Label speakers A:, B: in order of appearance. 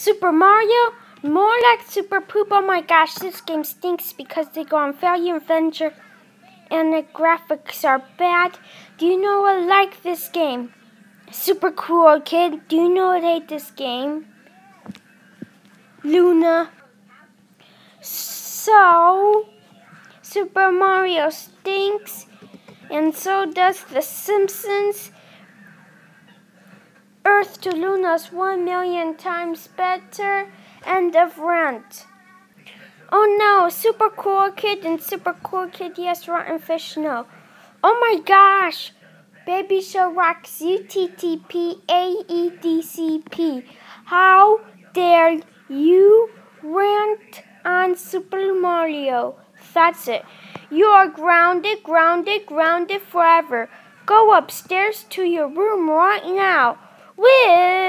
A: Super Mario? More like Super Poop. Oh my gosh, this game stinks because they go on failure adventure and the graphics are bad. Do you know what like this game? Super cool kid. Do you know what hate this game? Luna. So, Super Mario stinks, and so does The Simpsons. Earth to Luna's one million times better. End of rant. Oh no, super cool kid and super cool kid, yes, rotten fish, no. Oh my gosh, Baby Show rocks UTTP. How dare you rant on Super Mario? That's it. You are grounded, grounded, grounded forever. Go upstairs to your room right now with